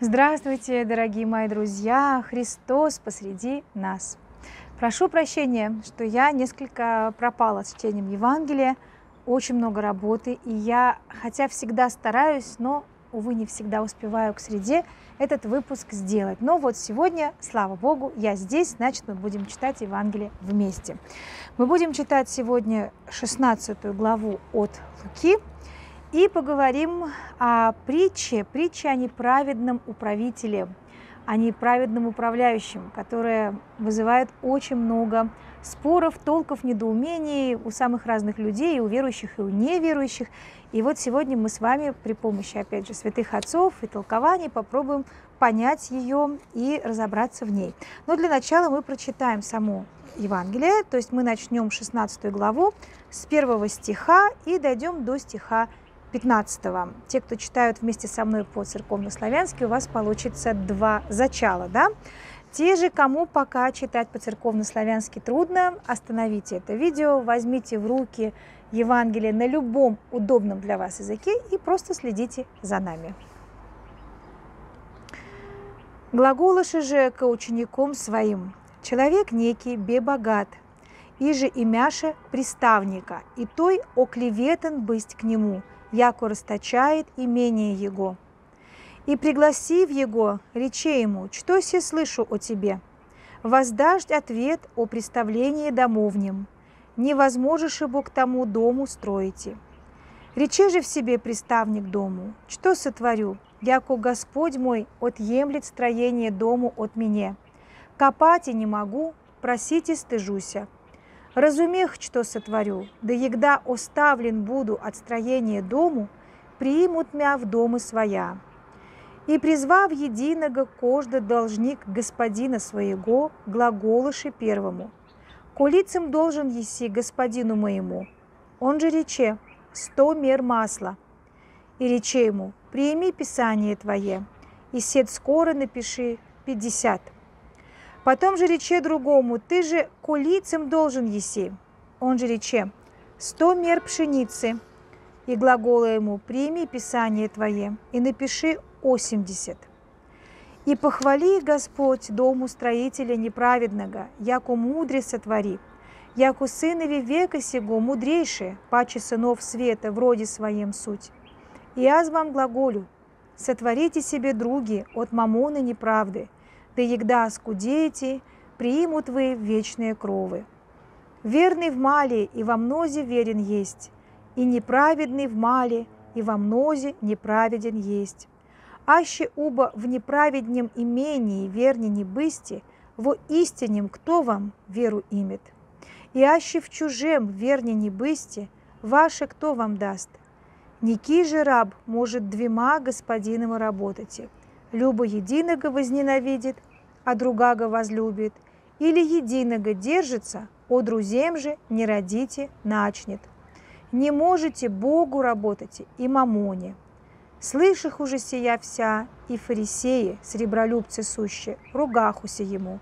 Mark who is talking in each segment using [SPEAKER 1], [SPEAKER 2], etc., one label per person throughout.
[SPEAKER 1] Здравствуйте, дорогие мои друзья! Христос посреди нас. Прошу прощения, что я несколько пропала с чтением Евангелия, очень много работы, и я, хотя всегда стараюсь, но, увы, не всегда успеваю к среде этот выпуск сделать. Но вот сегодня, слава Богу, я здесь, значит, мы будем читать Евангелие вместе. Мы будем читать сегодня 16 главу от Луки, и поговорим о притче, притче о неправедном управителе, о неправедном управляющем, которая вызывает очень много споров, толков, недоумений у самых разных людей, и у верующих, и у неверующих. И вот сегодня мы с вами при помощи, опять же, святых отцов и толкований попробуем понять ее и разобраться в ней. Но для начала мы прочитаем само Евангелие, то есть мы начнем 16 главу с первого стиха и дойдем до стиха 15 -го. Те, кто читают вместе со мной по церковно-славянски, у вас получится два зачала, да? Те же, кому пока читать по церковно-славянски трудно, остановите это видео, возьмите в руки Евангелие на любом удобном для вас языке и просто следите за нами. Глаголоши же к ученикам своим. Человек некий бебогат, и же имяша приставника, и той оклеветан быть к нему – яко расточает имение его. И пригласив его, рече ему, что се слышу о тебе? Воздашь ответ о представлении домовнем. Не возможешь ибо к тому дому строите. Рече же в себе приставник дому, что сотворю, яко Господь мой отъемлет строение дому от меня. Копать и не могу, просить и стыжуся. Разумех, что сотворю, да егда оставлен буду от строения дому, примут мя в домы своя. И призвав единого кожда должник господина своего, глаголыши первому. Колицем должен еси господину моему. Он же рече, сто мер масла. И рече ему, прими писание твое, и сед скоро напиши пятьдесят. Потом же рече другому, ты же кулицем должен еси. Он же рече, сто мер пшеницы. И глагола ему, прими писание твое и напиши осемьдесят. И похвали Господь дому строителя неправедного, яко мудре сотвори, яко сынови века сего мудрейшие, паче сынов света, вроде своем суть. И аз вам глаголю, сотворите себе други от мамоны неправды, да егда скудеете, примут вы вечные кровы. Верный в мале и во мнозе верен есть, и неправедный в мале и во мнозе неправеден есть. Аще уба в неправеднем имении верни не бысти, во истинем кто вам веру имет? И аще в чужем верни не бысти, ваше кто вам даст? Ники же раб может двема господинами работать, любо единого возненавидит, а другага возлюбит, или единого держится, о друзем же не родите начнет. Не можете Богу работать и мамоне. Слышах уже сия вся, и фарисеи, сребролюбцы сущие, ругахуся ему.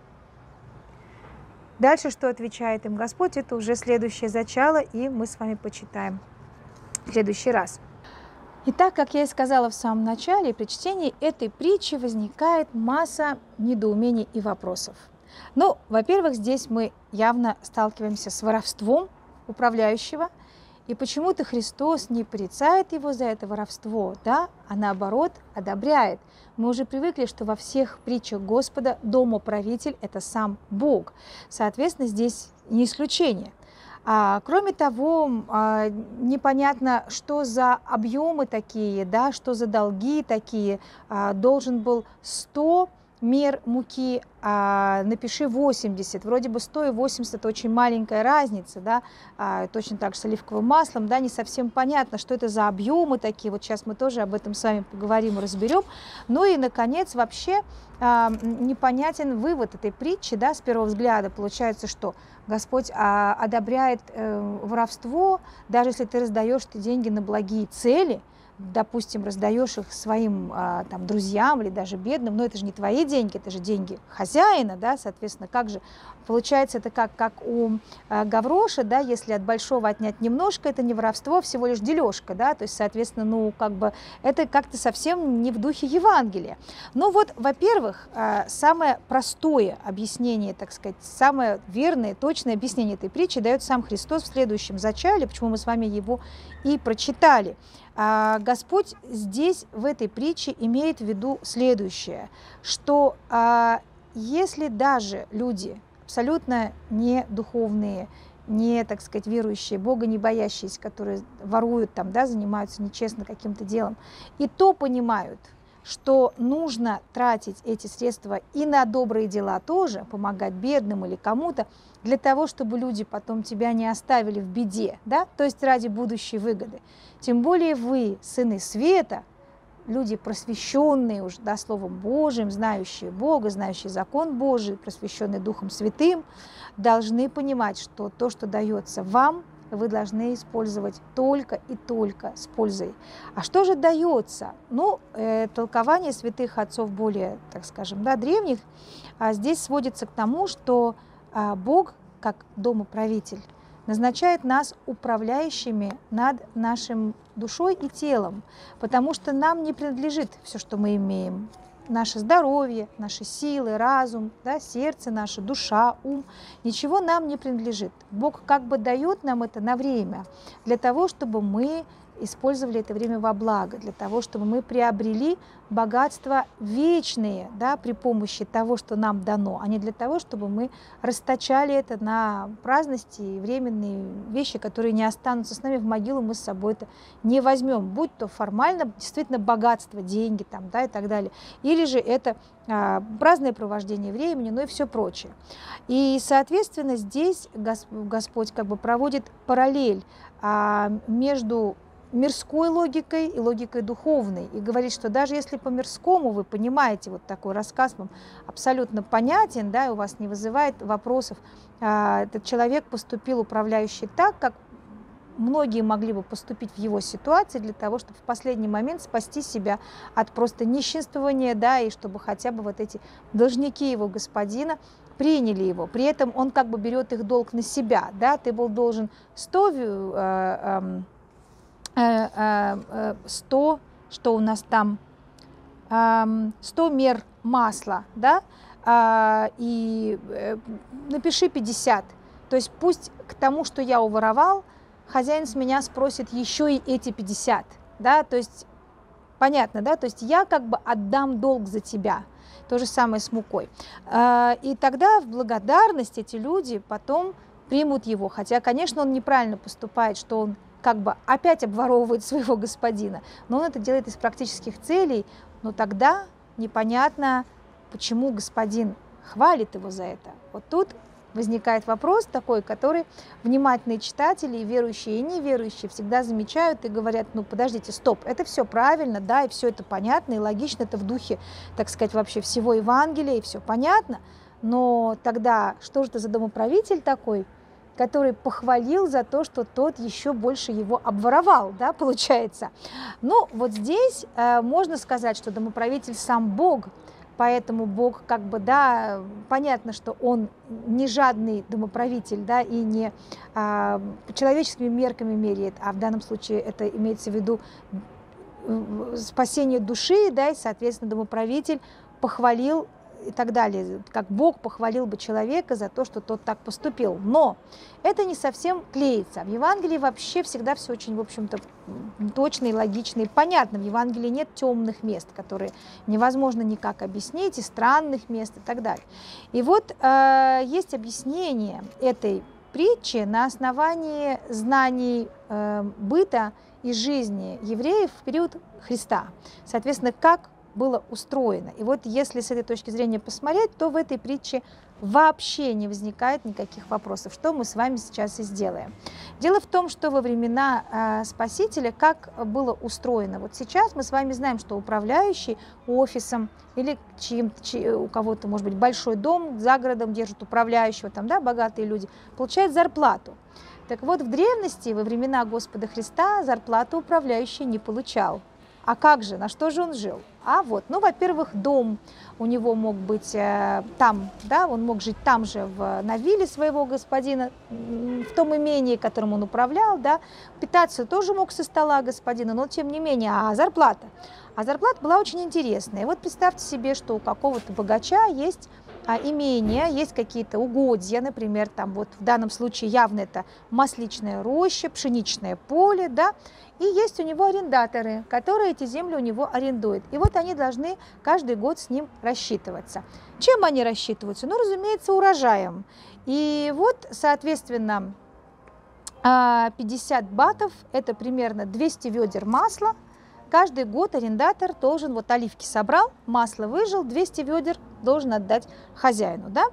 [SPEAKER 1] Дальше, что отвечает им Господь, это уже следующее зачало, и мы с вами почитаем в следующий раз. Итак, как я и сказала в самом начале, при чтении этой притчи возникает масса недоумений и вопросов. Ну, во-первых, здесь мы явно сталкиваемся с воровством управляющего, и почему-то Христос не порицает его за это воровство, да, а наоборот одобряет. Мы уже привыкли, что во всех притчах Господа домоправитель – это сам Бог. Соответственно, здесь не исключение – кроме того, а, непонятно, что за объемы такие, да, что за долги такие. А, должен был 100 мер муки, а, напиши 80. Вроде бы 100 и 80 это очень маленькая разница, да, а, точно так же с оливковым маслом, да, не совсем понятно, что это за объемы такие. Вот сейчас мы тоже об этом с вами поговорим разберем. Ну и, наконец, вообще а, непонятен вывод этой притчи, да, с первого взгляда. Получается, что Господь а, одобряет э, воровство, даже если ты раздаешь эти деньги на благие цели, допустим, раздаешь их своим а, там, друзьям или даже бедным, но это же не твои деньги, это же деньги хозяина, да, соответственно, как же Получается, это как, как у э, Гавроша, да, если от большого отнять немножко, это не воровство, всего лишь дележка, да, то есть, соответственно, ну, как бы, это как-то совсем не в духе Евангелия. Ну вот, во-первых, э, самое простое объяснение, так сказать, самое верное, точное объяснение этой притчи дает сам Христос в следующем зачале, почему мы с вами его и прочитали. А Господь здесь, в этой притче, имеет в виду следующее, что а, если даже люди абсолютно не духовные, не, так сказать, верующие, Бога не боящиеся, которые воруют там, да, занимаются нечестно каким-то делом, и то понимают, что нужно тратить эти средства и на добрые дела тоже, помогать бедным или кому-то, для того, чтобы люди потом тебя не оставили в беде, да, то есть ради будущей выгоды. Тем более вы, сыны света, люди просвещенные уже, да, Словом Божьим, знающие Бога, знающие закон Божий, просвещенные Духом Святым, должны понимать, что то, что дается вам, вы должны использовать только и только с пользой. А что же дается? Ну, э, толкование святых отцов более, так скажем, да, древних, а здесь сводится к тому, что Бог, как домоправитель, назначает нас управляющими над нашим душой и телом, потому что нам не принадлежит все, что мы имеем. Наше здоровье, наши силы, разум, да, сердце наше, душа, ум, ничего нам не принадлежит. Бог как бы дает нам это на время, для того, чтобы мы использовали это время во благо, для того, чтобы мы приобрели богатства вечные да, при помощи того, что нам дано, а не для того, чтобы мы расточали это на праздности и временные вещи, которые не останутся с нами в могилу, мы с собой это не возьмем, будь то формально действительно богатство, деньги там, да, и так далее, или же это а, праздное провождение времени, ну и все прочее. И, соответственно, здесь Господь как бы проводит параллель а, между мирской логикой и логикой духовной. И говорит, что даже если по мирскому вы понимаете, вот такой рассказ вам абсолютно понятен, да, и у вас не вызывает вопросов, а, этот человек поступил управляющий так, как многие могли бы поступить в его ситуации для того, чтобы в последний момент спасти себя от просто нищенствования, да, и чтобы хотя бы вот эти должники его господина приняли его. При этом он как бы берет их долг на себя, да, ты был должен 100 э, 100, э, э, что у нас там, 100 мер масла, да, а, и э, напиши 50. То есть пусть к тому, что я уворовал, хозяин с меня спросит еще и эти 50, да, то есть понятно, да, то есть я как бы отдам долг за тебя. То же самое с мукой. А, и тогда в благодарность эти люди потом примут его. Хотя, конечно, он неправильно поступает, что он как бы опять обворовывает своего господина, но он это делает из практических целей, но тогда непонятно, почему господин хвалит его за это. Вот тут возникает вопрос такой, который внимательные читатели, и верующие, и неверующие всегда замечают и говорят, ну подождите, стоп, это все правильно, да, и все это понятно, и логично, это в духе, так сказать, вообще всего Евангелия, и все понятно, но тогда что же это за домоправитель такой, который похвалил за то, что тот еще больше его обворовал, да, получается. Ну, вот здесь э, можно сказать, что домоправитель сам Бог, поэтому Бог как бы, да, понятно, что он не жадный домоправитель, да, и не э, человеческими мерками меряет, а в данном случае это имеется в виду спасение души, да, и, соответственно, домоправитель похвалил и так далее, как Бог похвалил бы человека за то, что тот так поступил. Но это не совсем клеится. В Евангелии вообще всегда все очень, в общем-то, точно и логично и понятно. В Евангелии нет темных мест, которые невозможно никак объяснить, и странных мест и так далее. И вот э, есть объяснение этой притчи на основании знаний э, быта и жизни евреев в период Христа. Соответственно, как было устроено. И вот если с этой точки зрения посмотреть, то в этой притче вообще не возникает никаких вопросов, что мы с вами сейчас и сделаем. Дело в том, что во времена э, Спасителя как было устроено. Вот сейчас мы с вами знаем, что управляющий офисом или чьим, чьи, у кого-то, может быть, большой дом за городом держит управляющего, там, да, богатые люди, получает зарплату. Так вот, в древности, во времена Господа Христа, зарплату управляющий не получал. А как же, на что же он жил? А вот, ну, во-первых, дом у него мог быть э, там, да, он мог жить там же, в, на вилле своего господина, в том имении, которым он управлял, да, питаться тоже мог со стола господина, но тем не менее, а зарплата? А зарплата была очень интересная. Вот представьте себе, что у какого-то богача есть а, имение, есть какие-то угодья, например, там вот в данном случае явно это масличная роща, пшеничное поле, да, и есть у него арендаторы, которые эти земли у него арендуют. И вот они должны каждый год с ним рассчитываться. Чем они рассчитываются? Ну, разумеется, урожаем. И вот, соответственно, 50 а, батов – это примерно 200 ведер масла. Каждый год арендатор должен, вот оливки собрал, масло выжил, 200 ведер должен отдать хозяину. Да?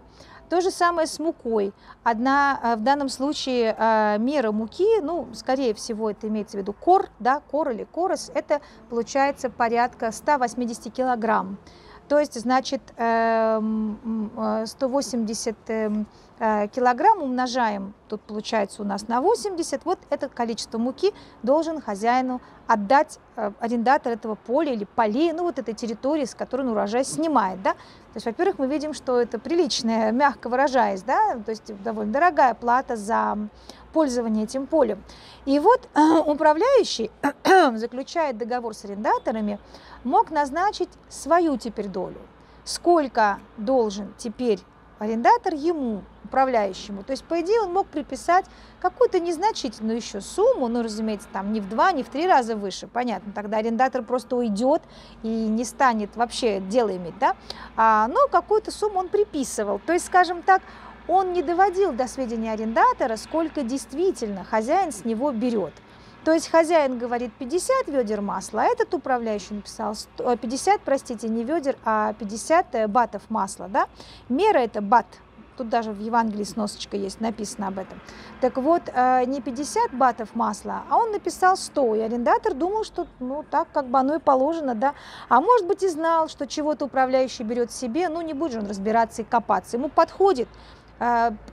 [SPEAKER 1] То же самое с мукой. Одна, э, в данном случае э, мера муки, ну, скорее всего, это имеется в виду кор, да, кор или корос, это получается порядка 180 килограмм. То есть, значит, 180 эм, килограмм умножаем, тут получается у нас на 80, вот это количество муки должен хозяину отдать арендатор этого поля или полей, ну вот этой территории, с которой он урожай снимает, да. То есть, во-первых, мы видим, что это приличная, мягко выражаясь, да, то есть довольно дорогая плата за пользование этим полем. И вот управляющий, заключает договор с арендаторами, мог назначить свою теперь долю. Сколько должен теперь арендатор ему, управляющему. То есть, по идее, он мог приписать какую-то незначительную еще сумму, ну, разумеется, там не в два, не в три раза выше, понятно, тогда арендатор просто уйдет и не станет вообще дело иметь, да, а, но какую-то сумму он приписывал. То есть, скажем так, он не доводил до сведения арендатора, сколько действительно хозяин с него берет. То есть хозяин говорит 50 ведер масла, а этот управляющий написал 100, 50, простите, не ведер, а 50 э, батов масла. Да? Мера это бат. Тут даже в Евангелии сносочка есть, написано об этом. Так вот, э, не 50 батов масла, а он написал 100. И арендатор думал, что ну так как бы оно и положено, да. А может быть и знал, что чего-то управляющий берет себе, ну не будет же он разбираться и копаться. Ему подходит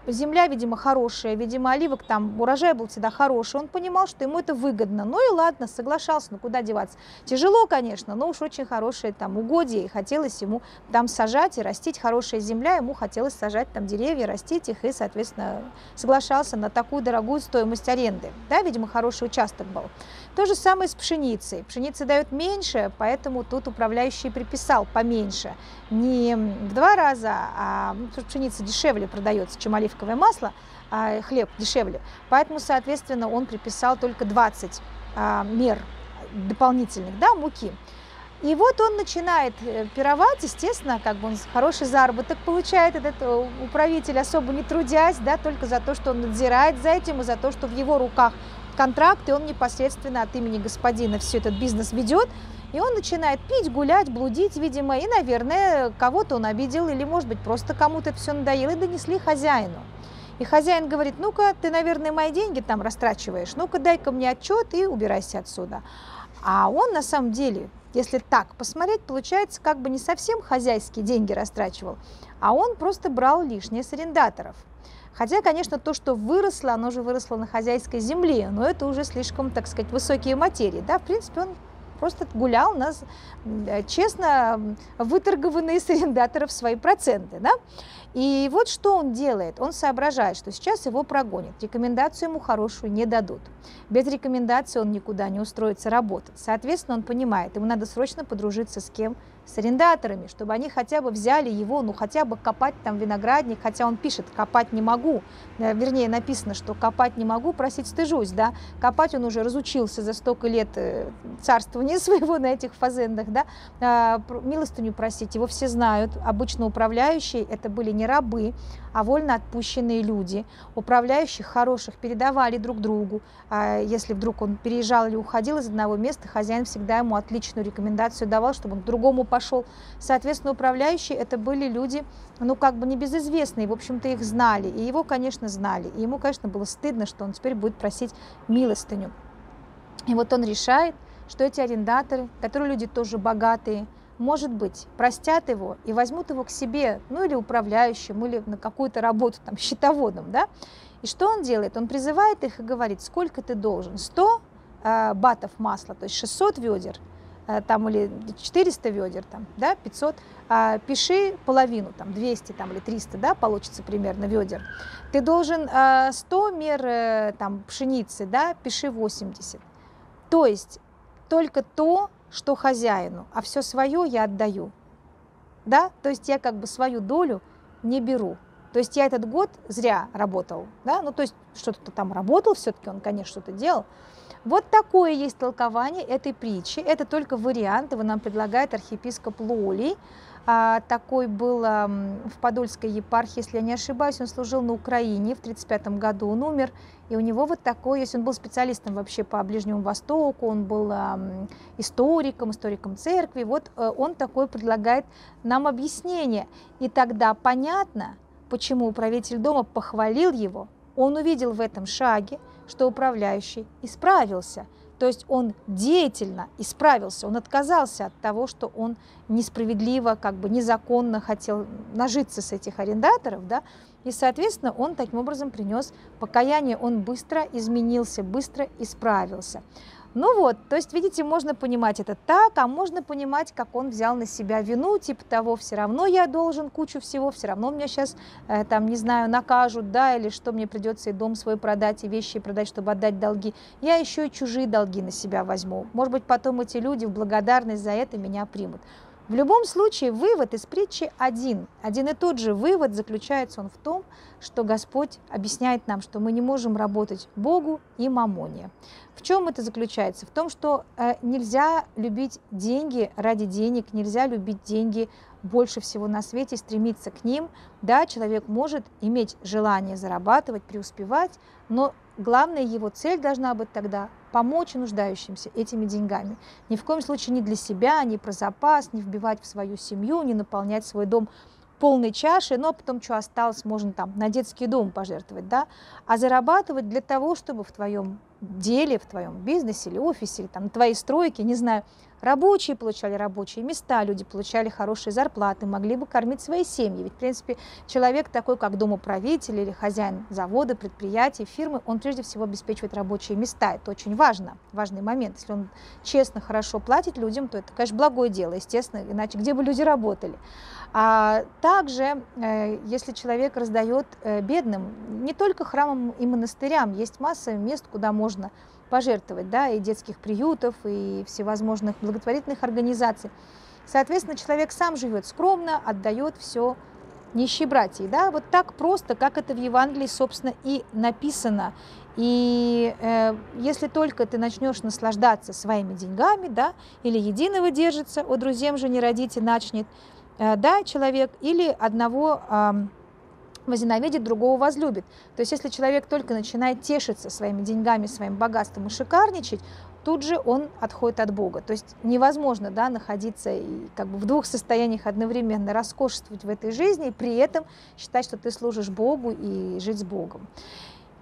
[SPEAKER 1] земля, видимо, хорошая, видимо, оливок там, урожай был всегда хороший, он понимал, что ему это выгодно. Ну и ладно, соглашался, ну куда деваться. Тяжело, конечно, но уж очень хорошие там угодья, и хотелось ему там сажать и растить хорошая земля, ему хотелось сажать там деревья, растить их, и, соответственно, соглашался на такую дорогую стоимость аренды. Да, видимо, хороший участок был. То же самое с пшеницей. Пшеница дает меньше, поэтому тут управляющий приписал поменьше. Не в два раза, а ну, пшеница дешевле продается, чем оливковое масло, а хлеб дешевле. Поэтому, соответственно, он приписал только 20 а, мер дополнительных да, муки. И вот он начинает э, пировать, естественно, как бы он хороший заработок получает, этот э, управитель особо не трудясь, да, только за то, что он надзирает за этим и за то, что в его руках контракт, и он непосредственно от имени господина все этот бизнес ведет, и он начинает пить, гулять, блудить, видимо, и, наверное, кого-то он обидел, или, может быть, просто кому-то все надоело, и донесли хозяину. И хозяин говорит, ну-ка, ты, наверное, мои деньги там растрачиваешь, ну-ка, дай-ка мне отчет и убирайся отсюда. А он на самом деле, если так посмотреть, получается, как бы не совсем хозяйские деньги растрачивал, а он просто брал лишнее с арендаторов – Хотя, конечно, то, что выросло, оно же выросло на хозяйской земле, но это уже слишком, так сказать, высокие материи. Да, в принципе, он просто гулял нас честно выторгованные с арендаторов свои проценты. Да? И вот что он делает. Он соображает, что сейчас его прогонят. Рекомендацию ему хорошую не дадут. Без рекомендации он никуда не устроится работать. Соответственно, он понимает, ему надо срочно подружиться с кем? с арендаторами, чтобы они хотя бы взяли его, ну хотя бы копать там виноградник, хотя он пишет «копать не могу», э, вернее написано, что «копать не могу, просить стыжусь», да, копать он уже разучился за столько лет э, царствования своего на этих фазендах, да, а, милостыню просить, его все знают, обычно управляющие это были не рабы, а вольно отпущенные люди, управляющих хороших передавали друг другу, а если вдруг он переезжал или уходил из одного места, хозяин всегда ему отличную рекомендацию давал, чтобы он к другому пошел. Соответственно, управляющие это были люди, ну, как бы небезызвестные, в общем-то, их знали, и его, конечно, знали. И ему, конечно, было стыдно, что он теперь будет просить милостыню. И вот он решает, что эти арендаторы, которые люди тоже богатые, может быть, простят его и возьмут его к себе, ну или управляющим, или на какую-то работу там счетоводом, да, И что он делает? Он призывает их и говорит, сколько ты должен? 100 э, батов масла, то есть 600 ведер, э, там или 400 ведер, там, да, 500, э, пиши половину, там, 200 там, или 300, да, получится примерно ведер. Ты должен э, 100 мер э, там, пшеницы, да, пиши 80. То есть только то, что хозяину, а все свое я отдаю. Да? То есть я как бы свою долю не беру. То есть я этот год зря работал, да, ну то есть что-то там работал, все-таки он, конечно, что-то делал. Вот такое есть толкование этой притчи. Это только вариант, его нам предлагает архиепископ Лолий. А, такой был в Подольской епархии, если я не ошибаюсь, он служил на Украине в 1935 году, он умер, и у него вот такой, если он был специалистом вообще по Ближнему Востоку, он был историком, историком церкви, вот а, он такой предлагает нам объяснение. И тогда понятно, почему управитель дома похвалил его, он увидел в этом шаге, что управляющий исправился – то есть он деятельно исправился, он отказался от того, что он несправедливо, как бы незаконно хотел нажиться с этих арендаторов, да, и, соответственно, он таким образом принес покаяние, он быстро изменился, быстро исправился. Ну вот, то есть, видите, можно понимать это так, а можно понимать, как он взял на себя вину, типа того, все равно я должен кучу всего, все равно меня сейчас, э, там, не знаю, накажут, да, или что мне придется и дом свой продать, и вещи продать, чтобы отдать долги. Я еще и чужие долги на себя возьму. Может быть, потом эти люди в благодарность за это меня примут. В любом случае, вывод из притчи один. Один и тот же вывод заключается он в том, что Господь объясняет нам, что мы не можем работать Богу и мамоне. В чем это заключается? В том, что э, нельзя любить деньги ради денег, нельзя любить деньги больше всего на свете, стремиться к ним. Да, человек может иметь желание зарабатывать, преуспевать, но главная его цель должна быть тогда помочь нуждающимся этими деньгами. Ни в коем случае не для себя, не про запас, не вбивать в свою семью, не наполнять свой дом полной чашей, но потом что осталось, можно там на детский дом пожертвовать, да, а зарабатывать для того, чтобы в твоем деле, в твоем бизнесе или офисе, или там на твоей стройке, не знаю, рабочие получали рабочие места, люди получали хорошие зарплаты, могли бы кормить свои семьи. Ведь, в принципе, человек такой, как домоправитель или хозяин завода, предприятия, фирмы, он прежде всего обеспечивает рабочие места. Это очень важно, важный момент. Если он честно, хорошо платит людям, то это, конечно, благое дело, естественно, иначе где бы люди работали. А также, э, если человек раздает э, бедным, не только храмам и монастырям, есть масса мест, куда можно пожертвовать, да, и детских приютов, и всевозможных благотворительных организаций. Соответственно, человек сам живет скромно, отдает все нищебратьей, да, вот так просто, как это в Евангелии, собственно, и написано. И э, если только ты начнешь наслаждаться своими деньгами, да, или единого держится, о друзьям же не родите, начнет, э, да, человек, или одного э, возненавидит, другого возлюбит. То есть если человек только начинает тешиться своими деньгами, своим богатством и шикарничать, тут же он отходит от Бога. То есть невозможно да, находиться и как бы в двух состояниях одновременно, роскошествовать в этой жизни и при этом считать, что ты служишь Богу и жить с Богом.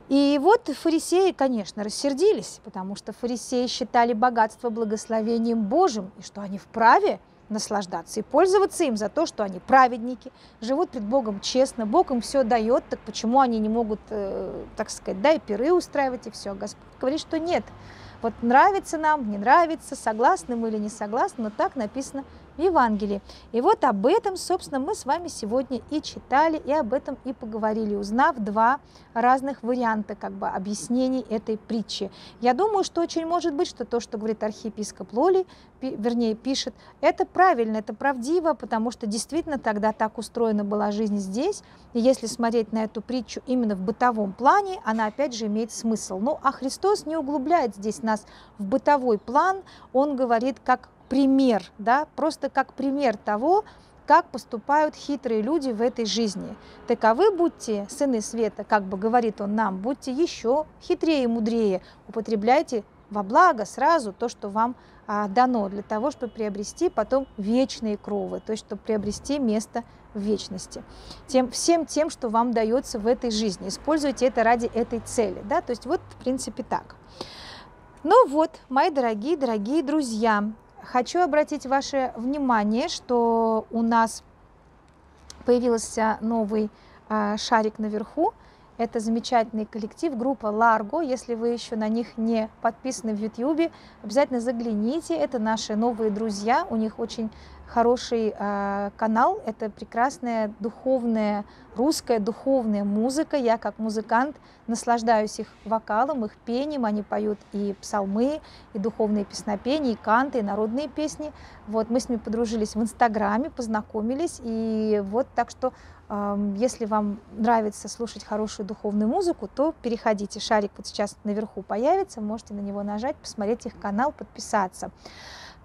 [SPEAKER 1] И вот фарисеи, конечно, рассердились, потому что фарисеи считали богатство благословением Божьим, и что они вправе наслаждаться и пользоваться им за то, что они праведники, живут пред Богом честно, Бог им все дает, так почему они не могут, э, так сказать, да, и пиры устраивать, и все. Господь говорит, что нет. Вот нравится нам, не нравится, согласны мы или не согласны, но так написано в Евангелии. И вот об этом, собственно, мы с вами сегодня и читали, и об этом и поговорили, узнав два разных варианта как бы объяснений этой притчи. Я думаю, что очень может быть, что то, что говорит архиепископ Лоли, вернее, пишет, это правильно, это правдиво, потому что действительно тогда так устроена была жизнь здесь, и если смотреть на эту притчу именно в бытовом плане, она опять же имеет смысл. Ну, а Христос не углубляет здесь нас в бытовой план, он говорит как пример, да, просто как пример того, как поступают хитрые люди в этой жизни. Таковы будьте, сыны света, как бы говорит он нам, будьте еще хитрее и мудрее, употребляйте во благо сразу то, что вам а, дано, для того, чтобы приобрести потом вечные кровы, то есть чтобы приобрести место в вечности. Тем, всем тем, что вам дается в этой жизни. Используйте это ради этой цели. Да? То есть вот в принципе так. Ну вот, мои дорогие, дорогие друзья, Хочу обратить ваше внимание, что у нас появился новый а, шарик наверху. Это замечательный коллектив, группа Largo. Если вы еще на них не подписаны в YouTube, обязательно загляните. Это наши новые друзья. У них очень хороший э, канал. Это прекрасная духовная, русская духовная музыка. Я как музыкант наслаждаюсь их вокалом, их пением. Они поют и псалмы, и духовные песнопения, и канты, и народные песни. Вот мы с ними подружились в Инстаграме, познакомились. И вот так что э, если вам нравится слушать хорошую духовную музыку, то переходите. Шарик вот сейчас наверху появится, можете на него нажать, посмотреть их канал, подписаться.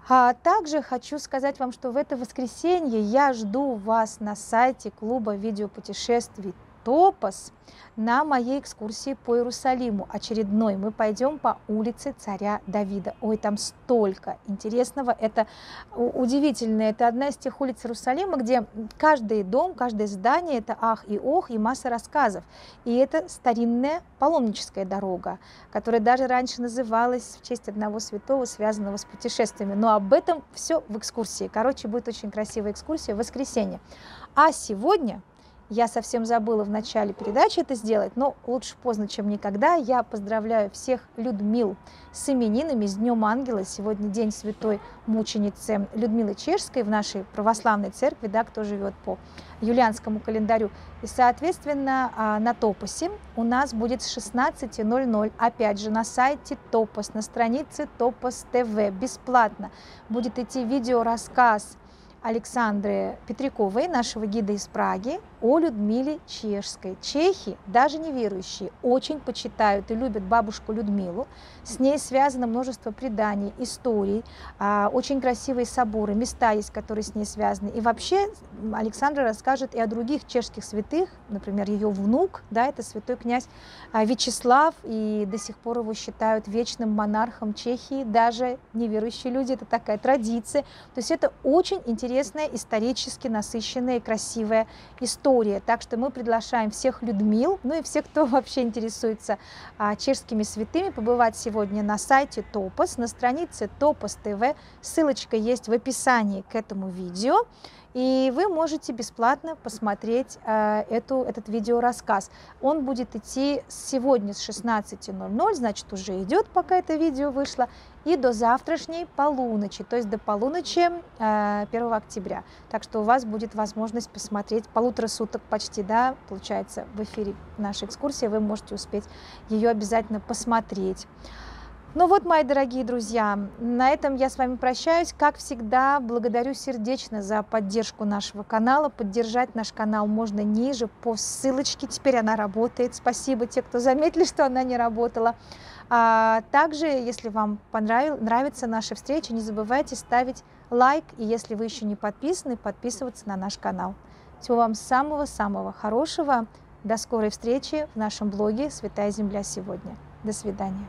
[SPEAKER 1] А также хочу сказать вам, что в это воскресенье я жду вас на сайте клуба видеопутешествий Топос на моей экскурсии по Иерусалиму очередной. Мы пойдем по улице царя Давида. Ой, там столько интересного. Это удивительно. Это одна из тех улиц Иерусалима, где каждый дом, каждое здание – это ах и ох, и масса рассказов. И это старинная паломническая дорога, которая даже раньше называлась в честь одного святого, связанного с путешествиями. Но об этом все в экскурсии. Короче, будет очень красивая экскурсия в воскресенье. А сегодня я совсем забыла в начале передачи это сделать, но лучше поздно, чем никогда. Я поздравляю всех Людмил с именинами, с Днем Ангела. Сегодня день святой мученицы Людмилы Чешской в нашей православной церкви, да, кто живет по юлианскому календарю. И, соответственно, а, на Топосе у нас будет с 16.00, опять же, на сайте Топос, на странице Топос ТВ, бесплатно будет идти видеорассказ Александры Петряковой, нашего гида из Праги, о Людмиле Чешской. Чехи, даже неверующие, очень почитают и любят бабушку Людмилу. С ней связано множество преданий, историй, а, очень красивые соборы, места есть, которые с ней связаны. И вообще Александра расскажет и о других чешских святых, например, ее внук, да, это святой князь а, Вячеслав, и до сих пор его считают вечным монархом Чехии, даже неверующие люди, это такая традиция. То есть это очень интересная, исторически насыщенная и красивая история история. Так что мы приглашаем всех Людмил, ну и всех, кто вообще интересуется а, чешскими святыми, побывать сегодня на сайте Топос, на странице Топос ТВ. Ссылочка есть в описании к этому видео. И вы можете бесплатно посмотреть э, эту, этот видеорассказ. Он будет идти сегодня с 16.00, значит уже идет, пока это видео вышло, и до завтрашней полуночи, то есть до полуночи э, 1 октября. Так что у вас будет возможность посмотреть полутора суток почти, да, получается, в эфире нашей экскурсии, вы можете успеть ее обязательно посмотреть. Ну вот, мои дорогие друзья, на этом я с вами прощаюсь. Как всегда, благодарю сердечно за поддержку нашего канала. Поддержать наш канал можно ниже по ссылочке. Теперь она работает. Спасибо те, кто заметили, что она не работала. А также, если вам понравил, нравится наша встреча, не забывайте ставить лайк. И если вы еще не подписаны, подписываться на наш канал. Всего вам самого-самого хорошего. До скорой встречи в нашем блоге «Святая Земля сегодня». До свидания.